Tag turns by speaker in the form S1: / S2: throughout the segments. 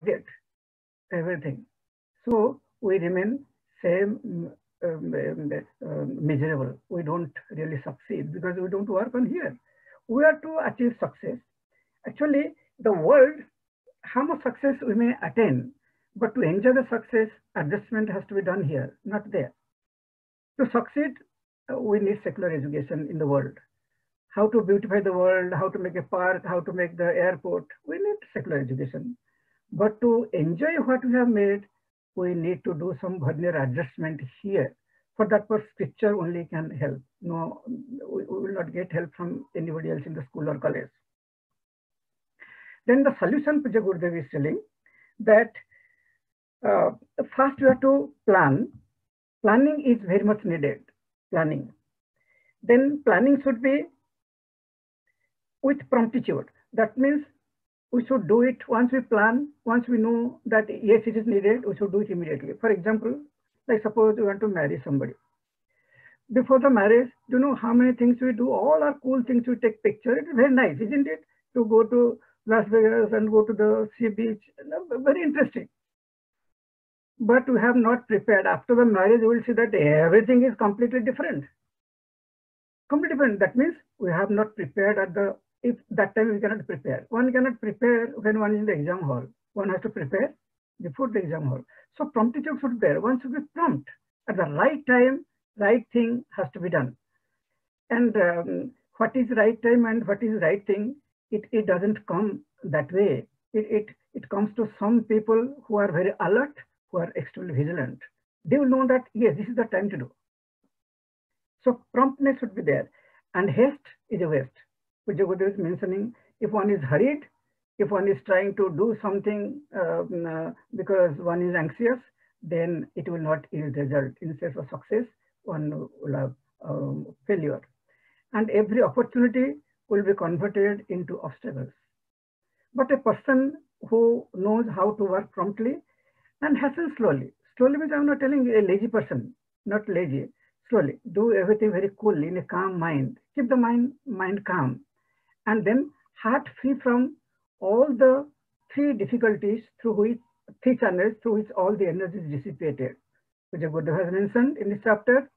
S1: forget everything. So we remain same um, um, um, miserable. We don't really succeed because we don't work on here. We are to achieve success. Actually, the world, how much success we may attain, but to enjoy the success, adjustment has to be done here, not there. To succeed, uh, we need secular education in the world. How to beautify the world, how to make a park, how to make the airport, we need secular education. But to enjoy what we have made, we need to do some vernier adjustment here. For that purpose, scripture only can help. No, we, will not get help from anybody else in the school or college. Then the solution Pujya Gurudev is telling that uh, first we have to plan. Planning is very much needed, planning. Then planning should be with promptitude. That means we should do it once we plan, once we know that yes, it is needed, we should do it immediately. For example, like suppose we want to marry somebody. Before the marriage, do you know how many things we do? All our cool things we take picture. It's very nice, isn't it? To go to Las Vegas and go to the sea beach. Very interesting. But we have not prepared. After the marriage, we will see that everything is completely different. Completely different. That means we have not prepared at the if that time we cannot prepare. One cannot prepare when one is in the exam hall. One has to prepare before the exam hall. So promptitude should be there. One should be prompt. At the right time, right thing has to be done. And um, what is right time and what is right thing, it, it doesn't come that way. It, it, it comes to some people who are very alert, who are extremely vigilant. They will know that, yes, this is the time to do. So promptness should be there. And haste is a waste. Pujya Gurudev is mentioning if one is hurried, if one is trying to do something um, uh, because one is anxious, then it will not yield result. Instead of success, one will have um, failure. And every opportunity will be converted into obstacles. But a person who knows how to work promptly and hastens slowly. Slowly means I'm not telling a lazy person, not lazy. Slowly, do everything very coolly in a calm mind. Keep the mind, mind calm and then heart free from all the three difficulties through which, three channels through which all the energy is dissipated. Which Buddha has mentioned in this chapter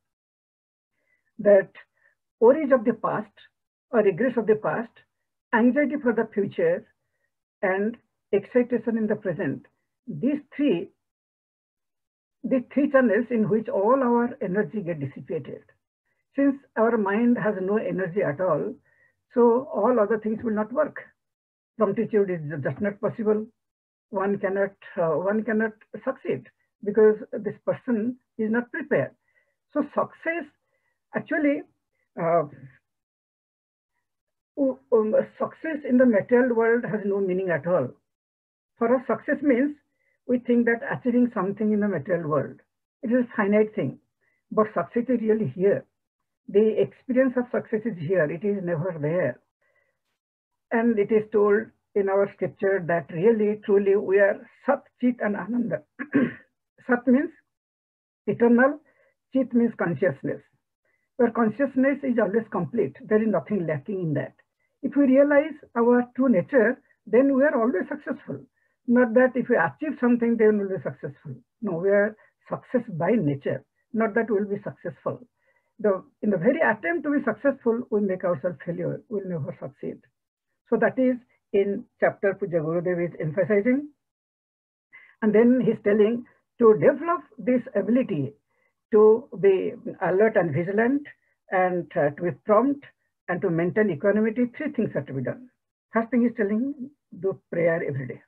S1: that worries of the past or regrets of the past, anxiety for the future, and excitation in the present. These three, the three channels in which all our energy get dissipated. Since our mind has no energy at all, so all other things will not work. Promptitude is just not possible. One cannot, uh, one cannot succeed because this person is not prepared. So success, actually, uh, um, success in the material world has no meaning at all. For us, success means we think that achieving something in the material world. It is a finite thing, but success is really here the experience of success is here, it is never there. And it is told in our scripture that really, truly, we are Sat, Chit, and Ananda. Sat means eternal, Chit means consciousness. Where consciousness is always complete, there is nothing lacking in that. If we realize our true nature, then we are always successful. Not that if we achieve something, then we'll be successful. No, we are success by nature, not that we'll be successful the, in the very attempt to be successful, we make ourselves failure. We'll never succeed. So that is in chapter Pujya Gurudev is emphasizing. And then he's telling to develop this ability to be alert and vigilant and uh, to be prompt and to maintain equanimity, three things have to be done. First thing he's telling, do prayer every day.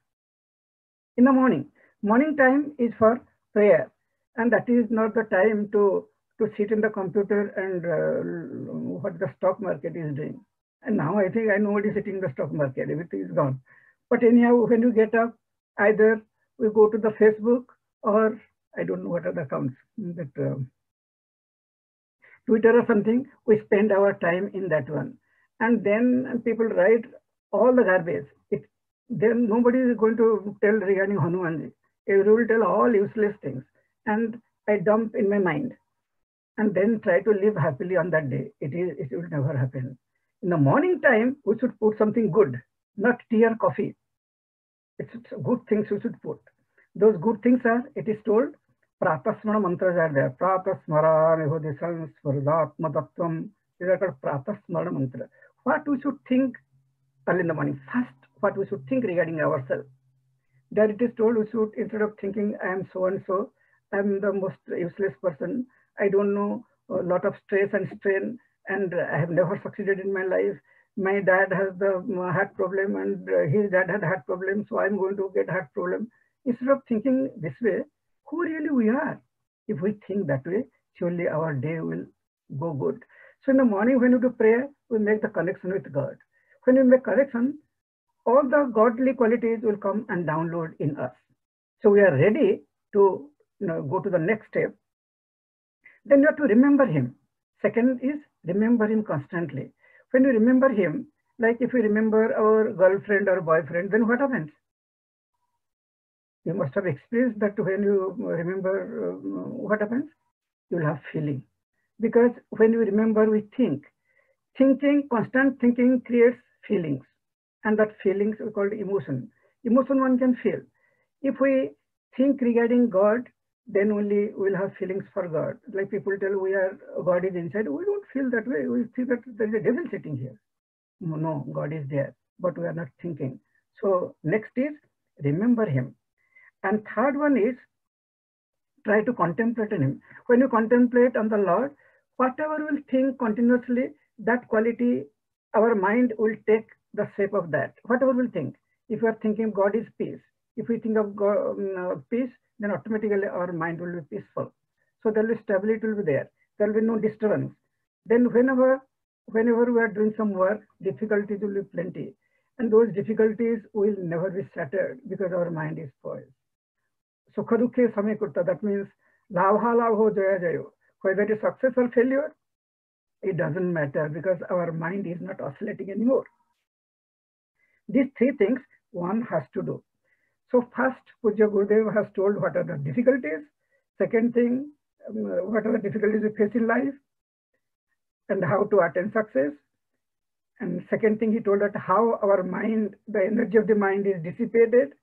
S1: In the morning, morning time is for prayer. And that is not the time to to sit in the computer and uh, what the stock market is doing. And now I think I is sitting in the stock market, everything is gone. But anyhow, when you get up, either we go to the Facebook or I don't know what other accounts that um, Twitter or something, we spend our time in that one. And then people write all the garbage. It, then nobody is going to tell regarding Hanumanji. Everyone will tell all useless things. And I dump in my mind and then try to live happily on that day. It is it will never happen. In the morning time, we should put something good, not tea or coffee. it's, good things we should put. Those good things are, it is told, Pratasmana mantras are there. Pratasmara mehodisam svardatma. These are called Pratasmara mantra. What we should think early in the morning. First, what we should think regarding ourselves. There it is told we should, instead of thinking I am so and so, I am the most useless person. I don't know a lot of stress and strain and I have never succeeded in my life. My dad has the uh, heart problem and uh, his dad had heart problem. So I'm going to get heart problem. Instead of thinking this way, who really we are? If we think that way, surely our day will go good. So in the morning when we do prayer, we make the connection with God. When we make connection, all the godly qualities will come and download in us. So we are ready to you know, go to the next step. Then you have to remember him. Second is remember him constantly. When you remember him, like if we remember our girlfriend or boyfriend, then what happens? You must have experienced that when you remember uh, what happens, you'll have feeling. Because when you remember, we think. Thinking, constant thinking creates feelings. And that feelings are called emotion. Emotion one can feel. If we think regarding God, then only we'll have feelings for God. Like people tell we are God is inside. We don't feel that way. We feel that there is a devil sitting here. No, God is there, but we are not thinking. So next is remember him. And third one is try to contemplate on him. When you contemplate on the Lord, whatever will think continuously, that quality, our mind will take the shape of that. Whatever we'll think. If you are thinking God is peace, if we think of God, um, peace, then automatically our mind will be peaceful. So there will be stability will be there. There will be no disturbance. Then whenever, whenever we are doing some work, difficulties will be plenty. And those difficulties will never be shattered because our mind is poised. Sukha dukhe kurta, that means labha labho jaya jayo. Whether it is success or failure, it doesn't matter because our mind is not oscillating anymore. These three things one has to do. So first, Pujya Gurudev has told what are the difficulties. Second thing, um, what are the difficulties we face in life and how to attain success. And second thing, he told that how our mind, the energy of the mind is dissipated.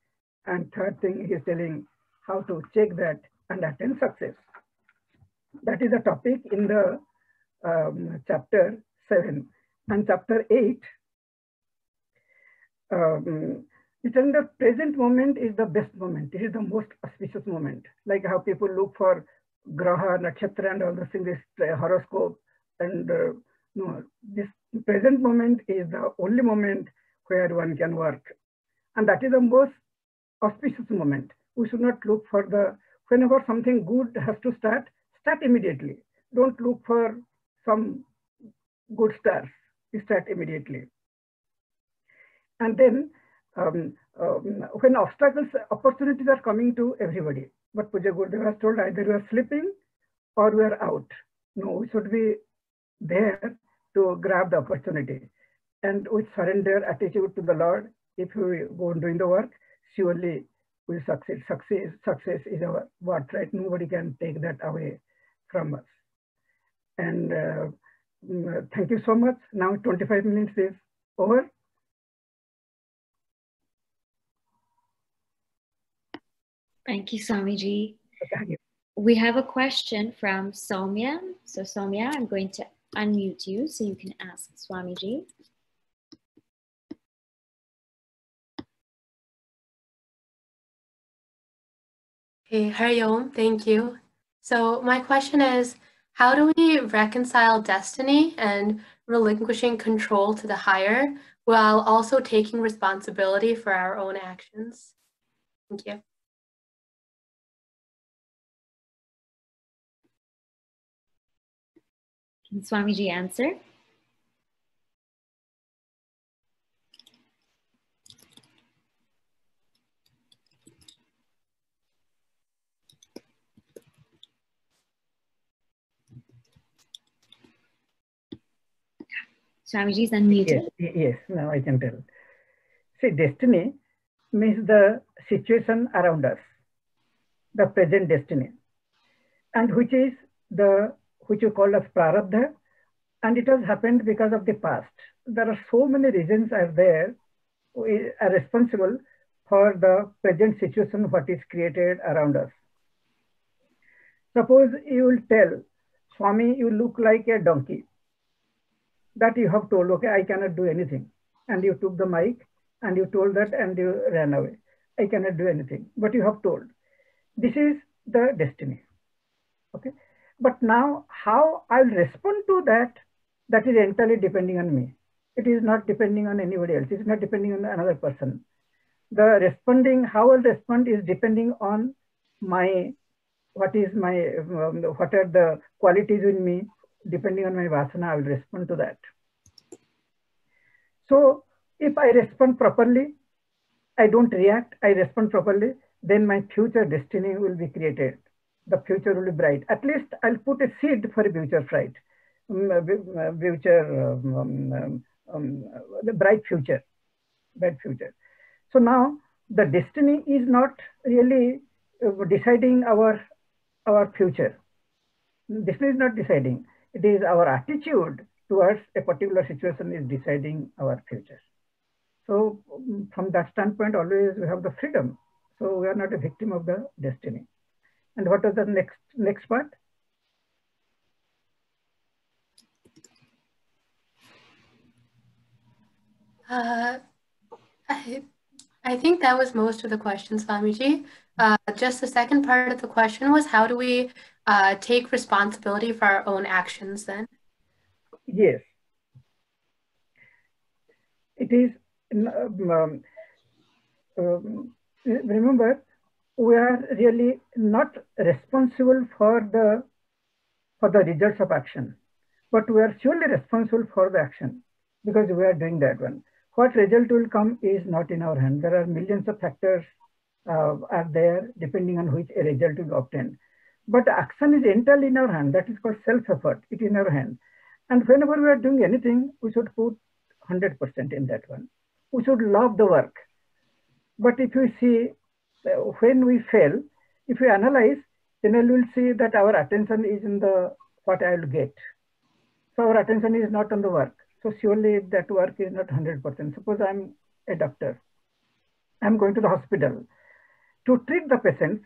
S1: And third thing, he is telling how to check that and attain success. That is the topic in the um, chapter 7. And chapter 8, um, it's in the present moment is the best moment. It is the most auspicious moment. Like how people look for graha, nakshatra, and all those things, uh, horoscope. And uh, no, this present moment is the only moment where one can work. And that is the most auspicious moment. We should not look for the, whenever something good has to start, start immediately. Don't look for some good stars. Start immediately. And then um, um, when obstacles, opportunities are coming to everybody. But Pujya Gurudev has told either we are sleeping or we are out. No, we should be there to grab the opportunity. And with surrender attitude to the Lord, if we go on doing the work, surely we will succeed. Success, success is our what, right? Nobody can take that away from us. And uh, mm, thank you so much. Now 25 minutes is over.
S2: Thank you, Swamiji. We have a question from Soumya. So Soumya, I'm going to unmute you so you can ask Swamiji.
S3: Hey, Hariom, thank you. So my question is, how do we reconcile destiny and relinquishing control to the higher while also taking responsibility for our own actions? Thank you.
S2: Can Swamiji answer? Swamiji is unmuted.
S1: Yes, yes, now I can tell. See, destiny means the situation around us, the present destiny, and which is the which you call as prarabdha, and it has happened because of the past. There are so many reasons are there eh, are responsible for the present situation what is created around us. Suppose you will tell, Swami, you look like a donkey. That you have told, okay, I cannot do anything. And you took the mic and you told that and you ran away. I cannot do anything. But you have told. This is the destiny. Okay. But now how I'll respond to that, that is entirely depending on me. It is not depending on anybody else. It's not depending on another person. The responding, how I'll respond is depending on my, what is my, um, what are the qualities in me, depending on my vasana, I will respond to that. So if I respond properly, I don't react, I respond properly, then my future destiny will be created. The future will be bright. At least I'll put a seed for a future bright, um, future, um, um, um, the bright future, bright future. So now the destiny is not really uh, deciding our our future. Destiny is not deciding. It is our attitude towards a particular situation is deciding our future. So from that standpoint, always we have the freedom. So we are not a victim of the destiny. And what was the next next part?
S3: Uh, I, I think that was most of the questions, Swamiji. Uh, just the second part of the question was how do we uh, take responsibility for our own actions then?
S1: Yes. It is, um, um, remember, we are really not responsible for the for the results of action, but we are surely responsible for the action because we are doing that one. What result will come is not in our hand. There are millions of factors uh, are there depending on which a result will obtain. But action is entirely in our hand. That is called self-effort. It is in our hand. And whenever we are doing anything, we should put 100% in that one. We should love the work. But if you see, when we fail, if we analyze, then we will see that our attention is in the what I will get. So our attention is not on the work. So surely that work is not 100%. Suppose I'm a doctor. I'm going to the hospital to treat the patients,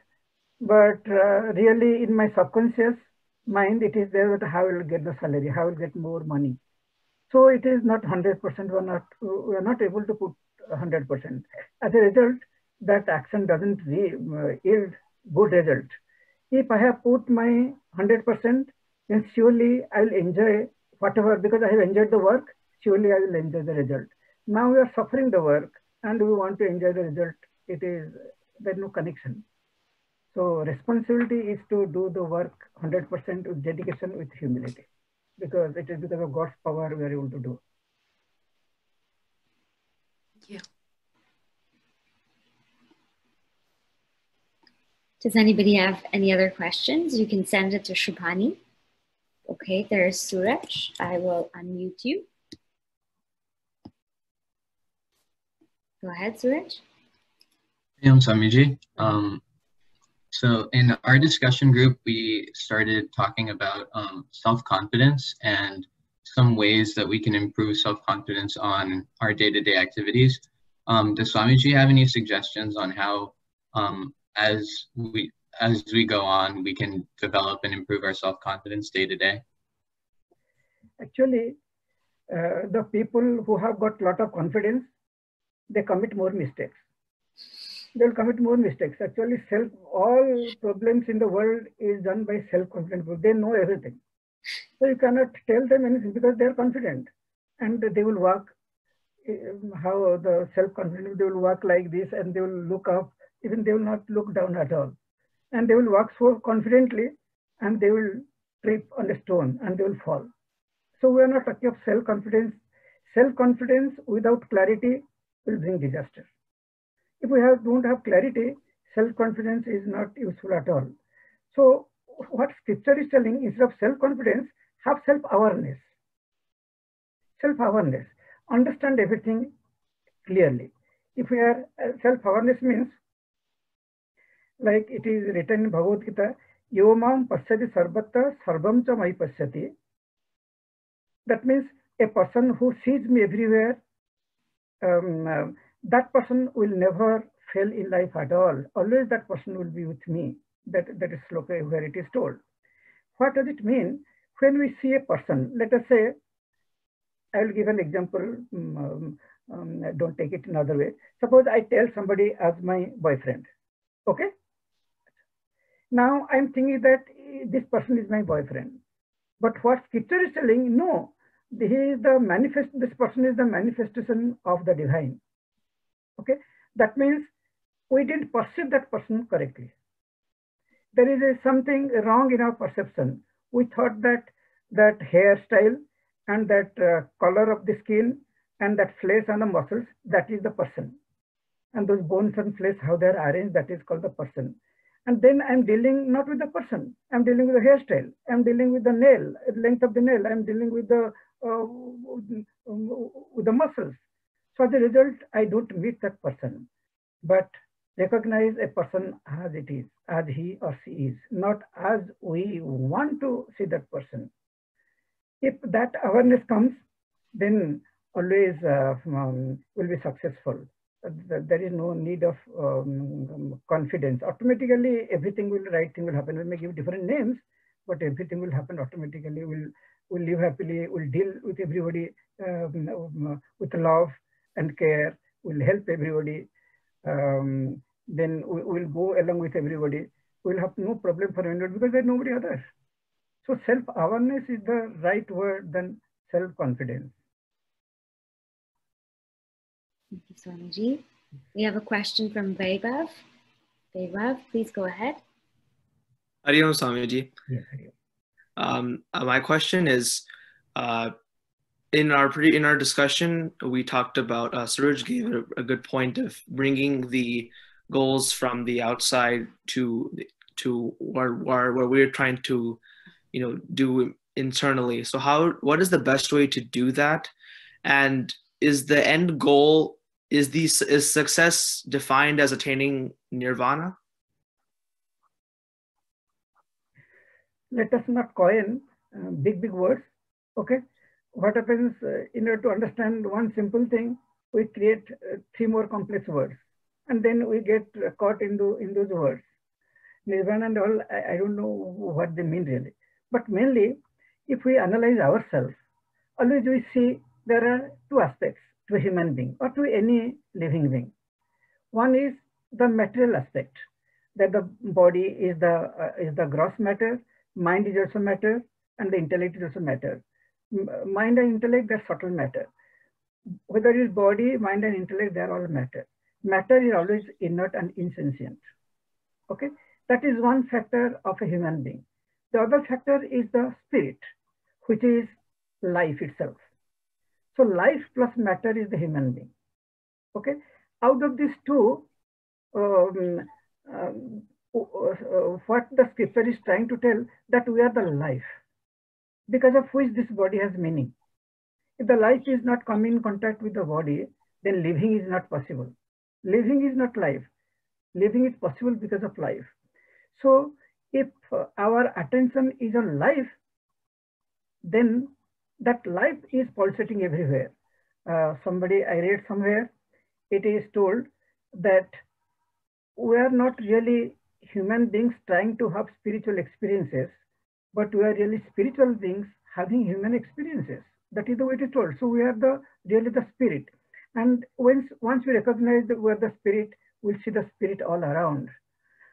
S1: but uh, really in my subconscious mind, it is there that how I will get the salary, how I will get more money. So it is not 100%, we're not, we're not able to put 100%. As a result, that action doesn't uh, yield good result. If I have put my 100%, then surely I will enjoy whatever, because I have enjoyed the work, surely I will enjoy the result. Now we are suffering the work and we want to enjoy the result. It is, there's no connection. So responsibility is to do the work 100% with dedication, with humility, because it is because of God's power we are able to do.
S2: Does anybody have any other questions? You can send it to Shubhani. Okay, there's Suraj. I will unmute you. Go ahead, Suraj.
S4: Hey, I'm Swamiji. Um, so in our discussion group, we started talking about um, self-confidence and some ways that we can improve self-confidence on our day-to-day activities. Um, does Swamiji have any suggestions on how, um, as we as we go on, we can develop and improve our self-confidence day to day?
S1: Actually, uh, the people who have got a lot of confidence, they commit more mistakes. They'll commit more mistakes. Actually, self all problems in the world is done by self-confident people. They know everything. So you cannot tell them anything because they are confident and they will work um, how the self-confident, they will work like this and they will look up, even they will not look down at all and they will walk so confidently and they will trip on a stone and they will fall. So we are not talking of self-confidence. Self-confidence without clarity will bring disaster. If we have, don't have clarity, self-confidence is not useful at all. So what scripture is telling, instead of self-confidence, have self-awareness. Self-awareness. Understand everything clearly. If we are uh, self-awareness means like it is written in Bhagavad Gita, Yomam pasyati sarvatra sarvam cha mai pasyati. That means a person who sees me everywhere, um, uh, that person will never fail in life at all, always that person will be with me. That, that is where it is told. What does it mean? When we see a person, let us say, I will give an example, mm, um, um, don't take it another way. Suppose I tell somebody as my boyfriend, okay? Now I'm thinking that this person is my boyfriend. But what scripture is telling, no, he is the manifest, this person is the manifestation of the divine. Okay, that means we didn't perceive that person correctly. There is a, something wrong in our perception. We thought that that hairstyle and that uh, color of the skin and that flesh and the muscles, that is the person. And those bones and flesh, how they are arranged, that is called the person. And then I'm dealing not with the person, I'm dealing with the hairstyle, I'm dealing with the nail, length of the nail, I'm dealing with the uh, with the muscles. So as a result, I don't meet that person, but recognize a person as it is, as he or she is, not as we want to see that person. If that awareness comes, then always uh, um, will be successful. There is no need of um, confidence. Automatically, everything will, right thing will happen. We may give different names, but everything will happen automatically. We'll, we'll live happily, we'll deal with everybody um, with love and care, we'll help everybody. Um, then we, will go along with everybody. We'll have no problem for anyone because there's nobody other. So self-awareness is the right word than self-confidence.
S2: Thank you, Swamiji. We have a question from Vaibhav. Vaibhav, please go ahead.
S5: Hariom Swamiji.
S1: Yes,
S5: Um, uh, my question is, uh, in our pre in our discussion, we talked about uh, Suraj gave a, a good point of bringing the goals from the outside to to where, where where we're trying to, you know, do internally. So how what is the best way to do that? And is the end goal is the is success defined as attaining nirvana?
S1: Let us not coin uh, big big words. Okay, what happens uh, in order to understand one simple thing, we create uh, three more complex words, and then we get caught into in those words. Nirvana and all, I, I don't know what they mean really. But mainly, if we analyze ourselves, always we see there are two aspects to a human being or to any living being. One is the material aspect, that the body is the, uh, is the gross matter, mind is also matter, and the intellect is also matter. Mind and intellect, they're subtle matter. Whether it is body, mind and intellect, they're all matter. Matter is always inert and insentient. Okay, that is one factor of a human being. The other factor is the spirit, which is life itself. So life plus matter is the human being. Okay. Out of these two, um, um, uh, what the scripture is trying to tell that we are the life because of which this body has meaning. If the life is not coming in contact with the body, then living is not possible. Living is not life. Living is possible because of life. So if our attention is on life, then that life is pulsating everywhere. Uh, somebody, I read somewhere, it is told that we are not really human beings trying to have spiritual experiences, but we are really spiritual beings having human experiences. That is the way it is told. So we are the really the spirit. And once, once we recognize that we are the spirit, we'll see the spirit all around.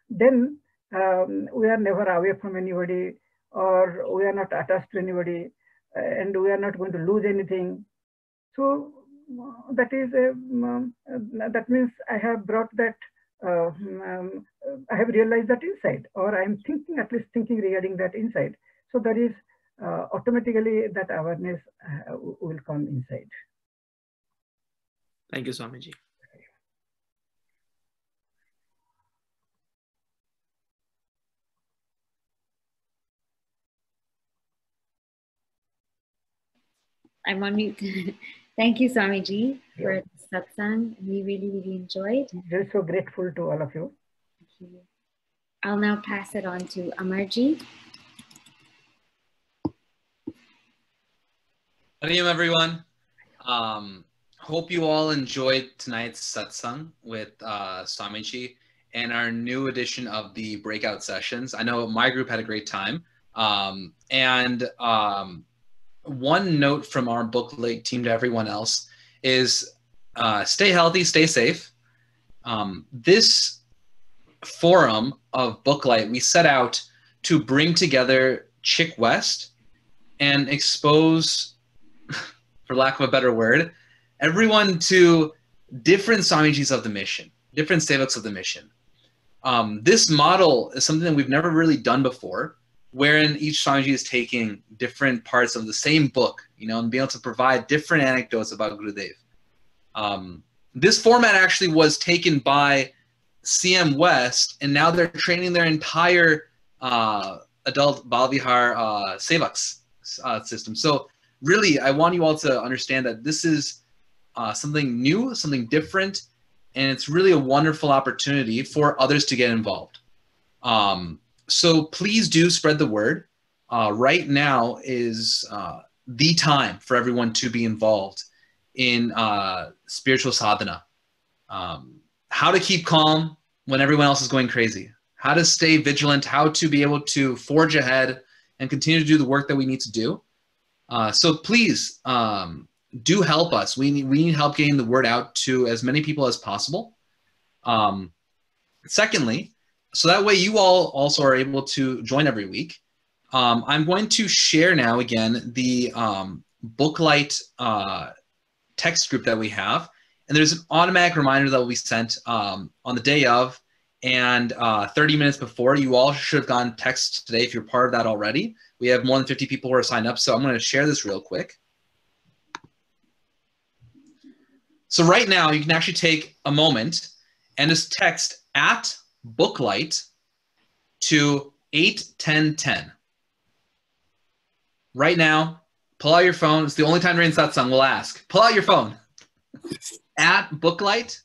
S1: Then um, we are never away from anybody or we are not attached to anybody and we are not going to lose anything. So that is a, um, that means I have brought that uh, um, I have realized that inside, or I'm thinking at least thinking regarding that inside. So that is uh, automatically that awareness uh, will come inside.
S5: Thank you, Swamiji.
S2: I'm on mute. Thank you, Swamiji, for the satsang. We really, really enjoyed.
S1: We're so grateful to all of you.
S2: Thank you. I'll now pass it on to Amarji.
S6: Hariom, everyone. Um, hope you all enjoyed tonight's satsang with uh, Swamiji and our new edition of the breakout sessions. I know my group had a great time. Um, and um, one note from our booklight team to everyone else is uh, stay healthy, stay safe. Um, this forum of Booklight, we set out to bring together CHYKWest and expose, for lack of a better word, everyone to different Swamijis of the mission, different sevaks of the mission. Um, this model is something that we've never really done before, wherein each Swamiji is taking different parts of the same book, you know, and being able to provide different anecdotes about Gurudev. Um, this format actually was taken by CM West, and now they're training their entire uh, adult Balvihar uh, Sevaks uh, system. So really, I want you all to understand that this is uh, something new, something different, and it's really a wonderful opportunity for others to get involved. Um, so please do spread the word. Uh, right now is uh, the time for everyone to be involved in uh, spiritual sadhana. Um, how to keep calm when everyone else is going crazy. How to stay vigilant. How to be able to forge ahead and continue to do the work that we need to do. Uh, so please um, do help us. We need, we need help getting the word out to as many people as possible. Um, secondly, so that way you all also are able to join every week. Um, I'm going to share now again the um, Booklight uh, text group that we have. And there's an automatic reminder that will be sent um, on the day of and uh, 30 minutes before. You all should have gotten text today if you're part of that already. We have more than 50 people who are signed up. So I'm going to share this real quick. So right now, you can actually take a moment and just text at booklight to 81010. Right now, pull out your phone. It's the only time satsang we'll ask. Pull out your phone at booklight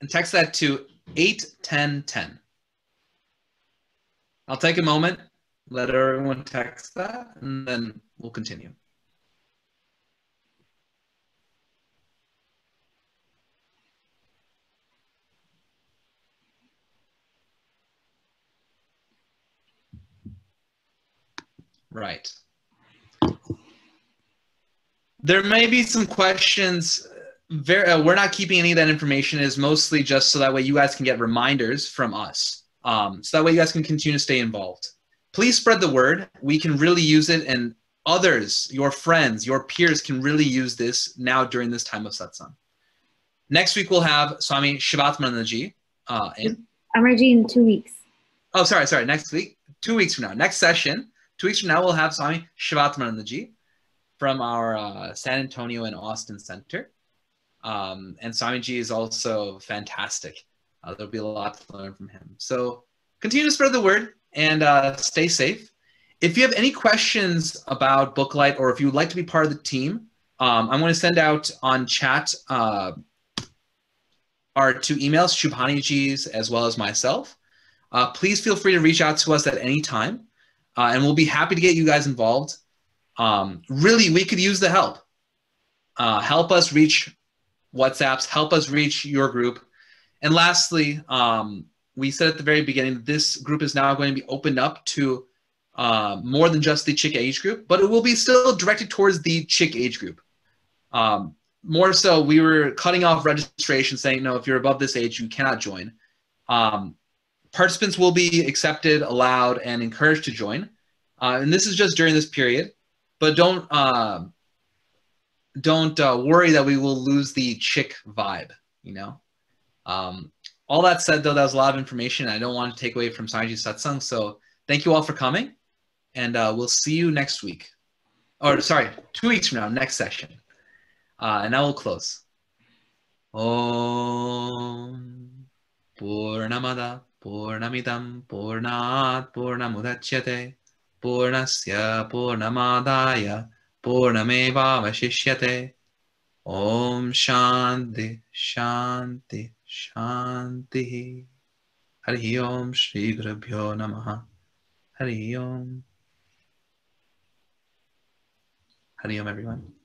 S6: and text that to 81010. I'll take a moment, let everyone text that, and then we'll continue. Right. There may be some questions. Very, uh, we're not keeping any of that information. Is mostly just so that way you guys can get reminders from us. Um, so that way you guys can continue to stay involved. Please spread the word. We can really use it, and others, your friends, your peers, can really use this now during this time of satsang. Next week we'll have Swami Shivatmanandaji. Uh, in,
S2: Amarji in two weeks.
S6: Oh, sorry, sorry. Next week, two weeks from now. Next session Two weeks from now, we'll have Swami Shivatmanandaji from our uh, San Antonio and Austin Center. Um, and Swamiji is also fantastic. Uh, there'll be a lot to learn from him. So continue to spread the word and uh, stay safe. If you have any questions about Booklight or if you would like to be part of the team, um, I'm going to send out on chat uh, our two emails, Shubhaniji's as well as myself. Uh, please feel free to reach out to us at any time uh, and we'll be happy to get you guys involved. Um, really, we could use the help. Uh, help us reach WhatsApps, help us reach your group. And lastly, um, we said at the very beginning this group is now going to be opened up to uh, more than just the CHYK age group, but it will be still directed towards the CHYK age group. Um, more so, we were cutting off registration saying, no, if you're above this age, you cannot join. Um, participants will be accepted, allowed, and encouraged to join. Uh, and this is just during this period, but don't uh, don't worry that we will lose the CHYK vibe. You know. Um, all that said, though, that was a lot of information. I don't want to take away from Sanji Satsang. So thank you all for coming, and uh, we'll see you next week. Or sorry, two weeks from now, next session. Uh, and now we'll close. Om Purnamada पूर्णमिदं पूर्णात् पूर्णमुदच्यते, पूर्णस्य पूर्णमादाय पूर्णमेवावशिष्यते। ॐ शान्ति शान्ति, शान्तिः। हरिः ओं श्रीगुरुभ्यो नमः। हरिः ओम् हरि ओम् everyone